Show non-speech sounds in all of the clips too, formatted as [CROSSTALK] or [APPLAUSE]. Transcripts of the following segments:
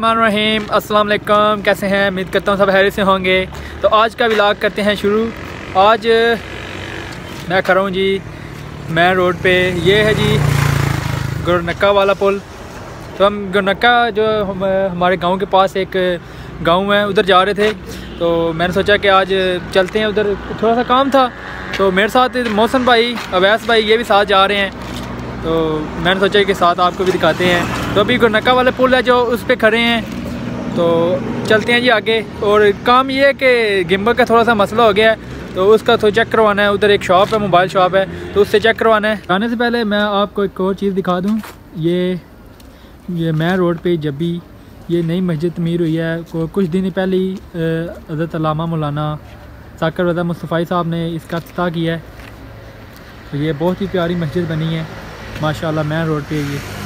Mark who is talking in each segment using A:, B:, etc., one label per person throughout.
A: बिसमीम अस्सलाम वालेकुम कैसे हैं? उम्मीद करता हूँ सब हैरी से होंगे। तो आज का विलाग करते हैं शुरू। आज मैं खड़ा हूँ जी मैं रोड पे। ये है जी गुरनक्का वाला पुल। तो हम गुरनक्का जो हम, हमारे गाँव के पास एक गाँव है उधर जा रहे थे। तो मैंने सोचा कि आज चलते हैं उधर। थोड़ा सा काम था। तो मेरे साथ मौसम भाई अवैस भाई ये भी साथ जा रहे हैं। तो मैंने सोचा कि साथ आपको भी दिखाते हैं। तो अभी गुरनक्का वाले पुल है जो उस पर खड़े हैं। तो चलते हैं जी आगे। और काम ये है कि गिम्बल का थोड़ा सा मसला हो गया है तो उसका तो चेक करवाना है। उधर एक शॉप है मोबाइल शॉप है तो उससे चेक करवाना है। आने से पहले मैं आपको एक और चीज़ दिखा दूँ। ये ये मैं रोड पे जब भी ये नई मस्जिद तमीर हुई है, को कुछ दिन पहले ही हज़रत अलामा मौलाना साकर रजा मुस्तफ़ाई साहब ने इसका अफ्ताह किया है। तो ये बहुत ही प्यारी मस्जिद बनी है। माशाल्लाह, मैं रोड पे ये।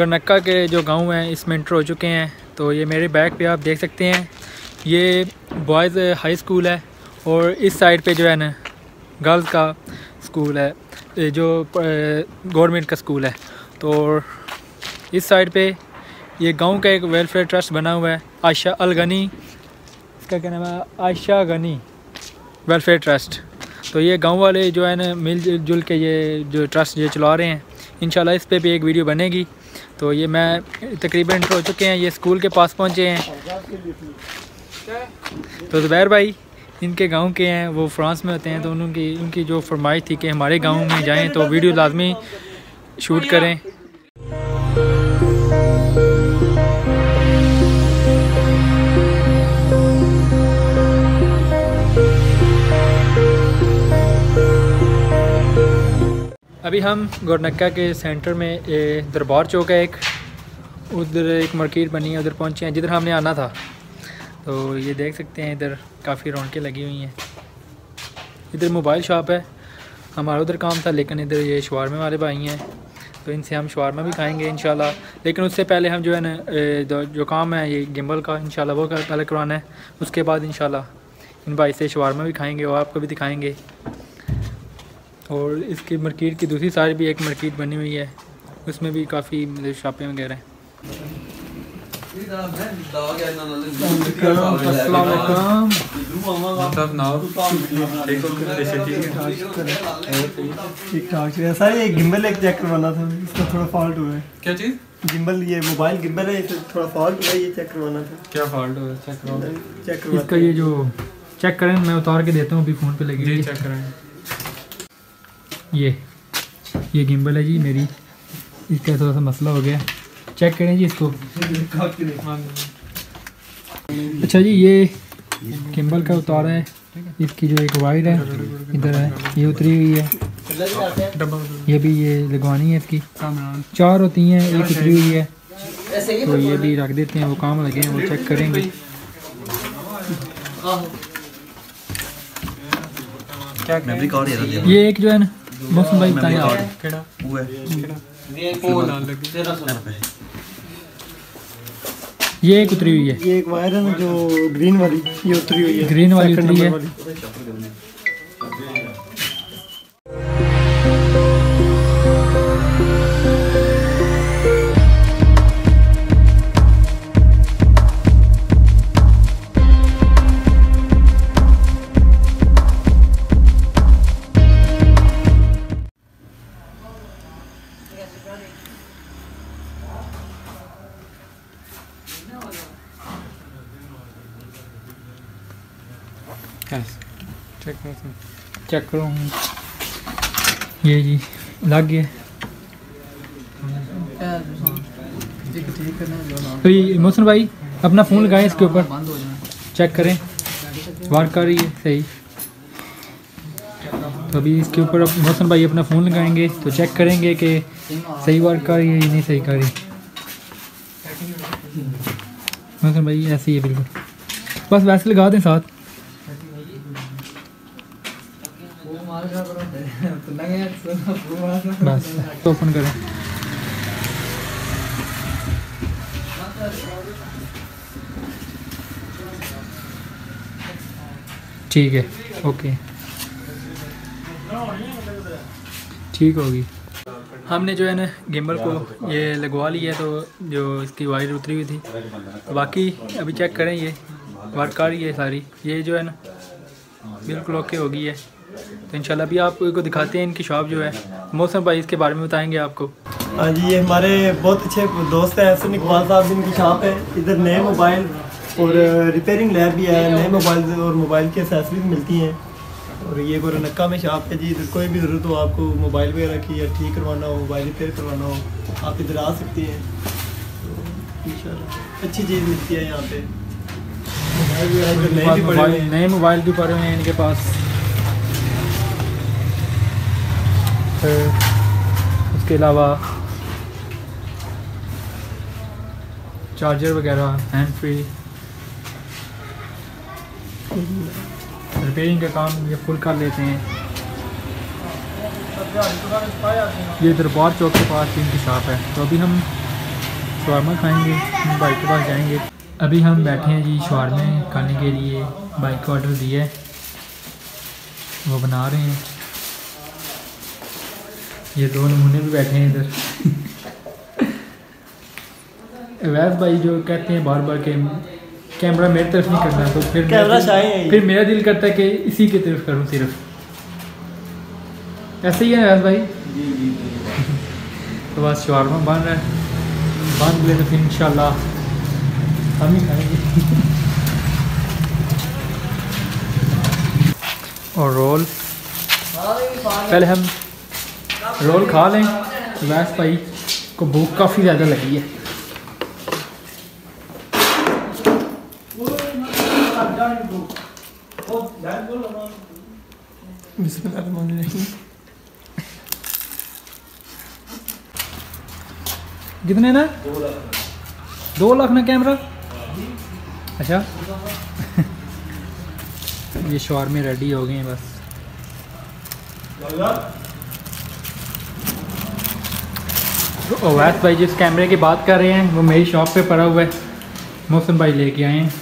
A: गरनक्का के जो गाँव हैं, इसमें इंटर हो चुके हैं। तो ये मेरे बैग पे आप देख सकते हैं, ये बॉयज़ हाई स्कूल है और इस साइड पे जो है ना गर्ल्स का स्कूल है जो गवर्नमेंट का स्कूल है। तो इस साइड पे ये गाँव का एक वेलफेयर ट्रस्ट बना हुआ है, आयशा अलगनी। इसका क्या नाम है? आयशा गनी वेलफेयर ट्रस्ट तो ये गाँव वाले जो है ना मिल जुल के ये जो ट्रस्ट ये चला रहे हैं, इंशाल्लाह इस पे भी एक वीडियो बनेगी। तो ये मैं तकरीबन हो चुके हैं, ये स्कूल के पास पहुँचे हैं। तो ज़ुबैर भाई, इनके गाँव के हैं, वो फ्रांस में होते हैं तो उनकी उनकी जो फरमाइश थी कि हमारे गाँव में जाएँ तो वीडियो लाजमी शूट करें। अभी हम गोरनक्का के सेंटर में दरबार चौक है एक। उधर एक मार्केट बनी है, उधर पहुँचे हैं, जिधर हमने आना था। तो ये देख सकते हैं, इधर काफ़ी रौनकें लगी हुई हैं। इधर मोबाइल शॉप है, हमारा उधर काम था, लेकिन इधर ये शवारमे वाले भाई हैं। तो इनसे हम शवारमा भी खाएँगे इन लेकिन उससे पहले हम जो है ना जो काम है, ये गिम्बल का इन वो पहले करवाना है। उसके बाद इन इन भाई से शवारमा भी खाएँगे और आपको भी दिखाएँगे। और इसकी मार्केट की दूसरी साइड भी एक मार्केट बनी हुई है। उसमें भी काफ़ी मतलब शॉपें वगैरह हैं।
B: ठीक ठाक ऐसा ये गिम्बल एक चेक करवाना था इसका थोड़ा फॉल्ट हुआ है
A: क्या चीज़?
B: गिम्बल ये मोबाइल गिम्बल है थोड़ा फॉल्ट हुआ ये चेक करवाना था
A: क्या फॉल्ट हुआ है चेक करवाना
B: चेक करवा
A: इसका ये जो चेक करें मैं उतार के देता हूँ अभी फ़ोन पे लगी चेक करें। ये ये गिम्बल है जी मेरी। इसका थोड़ा सा मसला हो गया। चेक करें जी इसको। अच्छा जी ये गिम्बल का उतारा है। इसकी जो एक वायर है इधर है ये उतरी हुई है। ये भी ये लगवानी है इसकी। चार होती हैं एक उतरी हुई है। तो ये भी रख देते हैं वो काम लगे हैं वो चेक करेंगे। ये एक जो है ना मौसम भाई बताइए ये एक उतरी हुई है।
B: ये एक वायर है ना जो ग्रीन वाली ये उतरी हुई है।
A: ग्रीन वाली उतरी है। चेक करो। ये जी लग गया तो मोहसन भाई, अपना फ़ोन लगाएँ इसके ऊपर। चेक करें। वर्क कर रही है, सही। तो अभी इसके ऊपर मोहसन भाई अपना फ़ोन लगाएँगे तो चेक करेंगे कि सही वर्क कर रही है या नहीं सही कर रही। मोहसन भाई, ऐसे ही है बिल्कुल। बस वैसे लगा दें साथ। बस ओपन करें। ठीक है, ओके। ठीक होगी। हमने जो है ना गिम्बल को ये लगवा लिया तो जो इसकी वायर उतरी हुई थी। बाकी अभी चेक करें ये वर्क कर रही है सारी। ये जो है ना, बिल्कुल ओके हो गई है तो इंशाल्लाह अभी आपको दिखाते हैं इनकी शॉप जो है। मौसम भाई इसके बारे में बताएँगे आपको।
B: हाँ जी ये हमारे बहुत अच्छे दोस्त हैं हसन इकबाल साहब जिनकी शॉप है। इधर नए मोबाइल और रिपेयरिंग लैब भी है नए मोबाइल और मोबाइल की एसेसरीज मिलती हैं। और ये गोरनक्का में शॉप है जी इधर कोई भी ज़रूरत हो आपको मोबाइल वगैरह की या ठीक करवाना हो मोबाइल रिपेयर करवाना हो आप इधर आ सकती हैं। तो अच्छी चीज़ मिलती है यहाँ पे। नए
A: मोबाइल भी पड़े हुए हैं इनके पास। उसके अलावा चार्जर वगैरह हैंड फ्री रिपेयरिंग का काम ये फुल कर लेते हैं। ये दरबार चौक के पास इनकी शॉप है। तो अभी हम शवारमा खाएँगे बाइक के पास जाएँगे। अभी हम बैठे हैं जी शवारमे खाने के लिए। बाइक का ऑर्डर दिया है। वो बना रहे हैं। ये दो नमूने भी बैठे हैं इधर। अवैध भाई जो कहते हैं बार बार के कैमरा मेरी तरफ़ नहीं करना तो फिर
B: कैमरा
A: मेरा
B: शाही
A: दिल, फिर मेरा दिल करता है कि इसी की तरफ़ करूँ सिर्फ़। ऐसे ही है अवैध भाई। [LAUGHS] तो बस शवारमा बन रहा है। बन गए तो फिर इंशाल्लाह। हम ही खाएँगे। [LAUGHS] और रोल? पहले हम रोल खा लें। वैस भाई, को भूख काफ़ी ज़्यादा लगी है। कितने ना? दो लाख ना कैमरा? अच्छा। [LAUGHS] ये शवार में रेडी हो गए हैं बस। तो अवैस भाई जिस कैमरे की बात कर रहे हैं वो मेरी शॉप पे पड़ा हुआ है। मौसम भाई लेके आए हैं।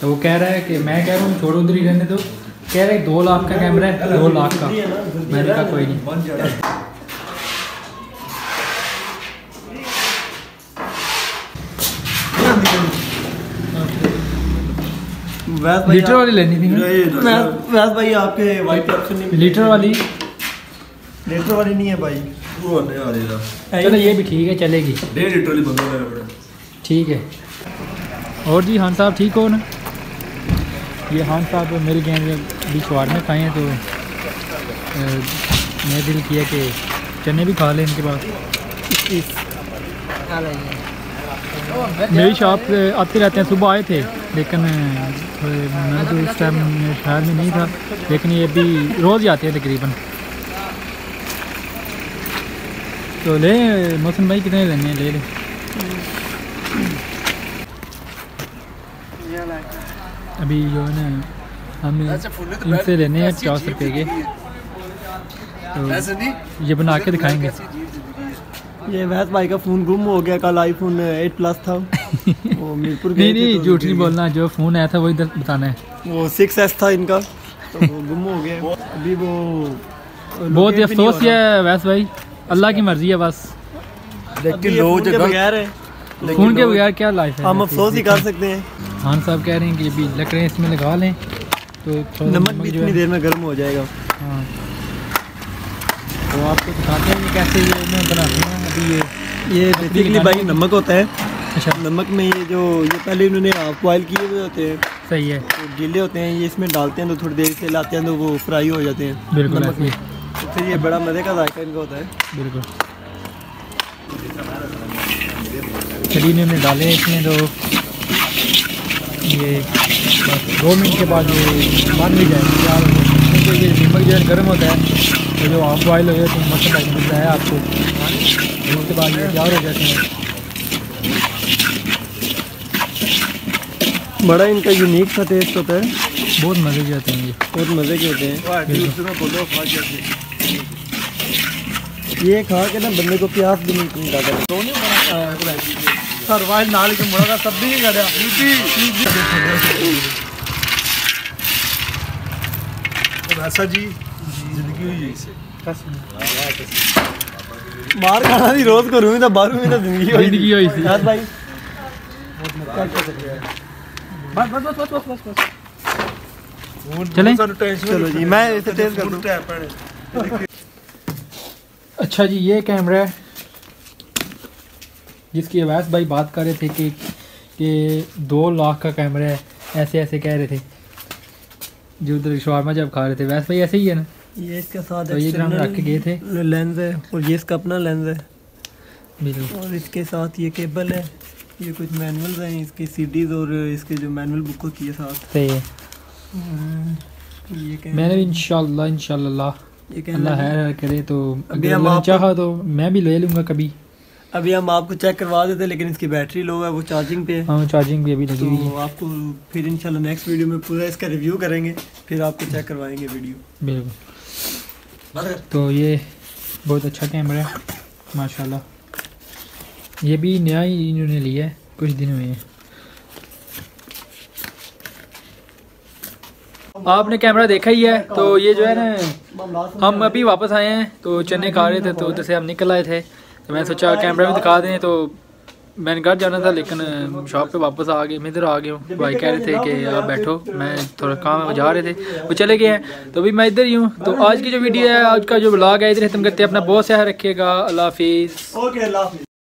A: तो वो कह रहा है कि मैं कह रहा हूँ छोड़ो उधर ही रहने दो। कह रहे हैं दो लाख का कैमरा है दो लाख का। मैंने कहा कोई नहीं। लीटर वाली लेनी थी
B: वैस भाई आपके वाइट ऑप्शन नहीं
A: लीटर वाली?
B: लीटर वाली नहीं है भाई।
C: वो नहीं आ
B: रही
A: चलो ये भी ठीक है चलेगी।
C: डेढ़ लीटर वाली बंदा मेरा
A: ठीक है। और जी हान साहब ठीक हो ना? ये हान साहब मेरे गेंद हैं बीच वार में खाए हैं तो मैं दिल किया कि चने भी खा लें इनके पास। मेरी शॉप आते रहते हैं सुबह आए थे लेकिन मैं तो इस टाइम शहर में नहीं था लेकिन ये भी रोज़ ही आते हैं तकरीबन। तो ले मौसम भाई कितने लेने हैं? ले ले। अभी जो है ना हम इनसे लेने हैं पचास रुपये के। तो ये बना के दिखाएँगे।
B: ये वैस भाई का फ़ोन गुम हो गया कल आईफोन 8 प्लस था। [LAUGHS] वो मीरपुर
A: नहीं नहीं
B: तो
A: झूठ नहीं बोलना जो फ़ोन आया था वही दस- बताना है।
B: वो 6s था इनका तो वो गुम हो गया। अभी वो
A: बहुत ही अफसोस है वैस भाई। अल्लाह की मर्ज़ी है बस।
B: लेकिन लोग के बगैर है।
A: के बगैर क्या लाइफ है?
B: हम अफसोस ही कर सकते हैं।
A: खान साहब कह रहे हैं कि अभी लकड़ें इसमें लगा लें। तो
B: नमक भी इतनी देर में गर्म हो जाएगा।
A: हाँ। तो आपको दिखाते हैं कैसे ये मैं बनाते हैं। अभी ये
B: ये बेसिकली भाई नमक होता है।
A: अच्छा।
B: नमक में ये जो ये पहले इन्होंने हाफ़ बॉयल किए हुए होते हैं।
A: सही है।
B: तो गीले होते हैं ये इसमें डालते हैं तो थोड़ी देर से लाते हैं तो वो फ्राई हो जाते हैं।
A: बिल्कुल
B: नमक में।
A: ही,
B: तो फिर ये बड़ा मज़े का जायका इनका होता है।
A: बिल्कुल। चलिए ने हमने डाले इसमें तो ये दो मिनट के बाद ये बन भी जाए क्योंकि ये नमक जो है गर्म होता है तो जो ऑफ़ बॉयल हो जाए तो मसाला मिलता है आपको। उसके बाद ये तैयार हो जाते हैं
B: बड़ा इनका यूनिक सा टेस्ट होता है।
A: बहुत मज़े के आते हैं ये।
B: बहुत मज़े के होते हैं। ये खा के ना बंदे को प्यास भी नहीं कूदा
A: कर तो नहीं बड़ा सरवाइल के मुड़ा सब भी गड़ा तो
C: वैसा जी ज़िंदगी हुई। इसे
B: बाहर खाना नहीं रोज करूँ तो बारू में तो ज़िंदगी हुई। थी भाई।
A: बस बस बस बस बस बस। चलें।
B: चलो जी मैं इसे टेस्ट कर दूँ।
A: अच्छा जी ये कैमरा है जिसकी अवैस भाई बात कर रहे थे कि कि दो लाख का कैमरा है ऐसे ऐसे कह रहे थे। जो उधर शवारमा जब खा रहे थे वैसे भाई ऐसे ही है ना?
B: ये इसके साथ
A: तो ये रख के गए थे।
B: लेंस है और ये इसका अपना लेंस है।
A: बिल्कुल।
B: और इसके साथ ये केबल है ये कुछ मैनुअल्स हैं इसकी सीडीज और इसके जो मैनुअल बुक होती है साथ।
A: सही है।
B: ये
A: मैंने भी इंशाल्लाह इंशाल्लाह अल्लाह है करे तो
B: अभी
A: अगर
B: हम
A: अल्लाह चाहा तो मैं भी ले लूँगा कभी।
B: अभी हम आपको चेक करवा देते लेकिन इसकी बैटरी लो है वो चार्जिंग पे है।
A: हाँ चार्जिंग भी अभी लगी हुई
B: तो आपको फिर इंशाल्लाह नेक्स्ट वीडियो में पूरा इसका रिव्यू करेंगे फिर आपको चेक करवाएँगे वीडियो
A: बिल्कुल। तो ये बहुत अच्छा कैमरा है माशाल्लाह। ये भी नया ही इन्होंने लिया है कुछ दिन हुए हैं आपने कैमरा देखा ही है तो ये जो है ना हम अभी वापस आए हैं तो चने खा रहे थे तो उधर से हम निकल आए थे। तो मैंने सोचा कैमरा में दिखा दें तो मैंने घर जाना था, लेकिन शॉप पे वापस आ गए, मैं इधर आ गया हूँ। भाई कह रहे थे कि आप बैठो, मैं थोड़ा काम है, वो जा रहे थे, वो चले गए हैं। तो अभी मैं इधर ही हूँ तो आज की जो वीडियो है, आज का जो ब्लॉग है, इधर खत्म करते हैं, अपना बहुत सा रखिएगा
B: अल्लाह हाफिज़।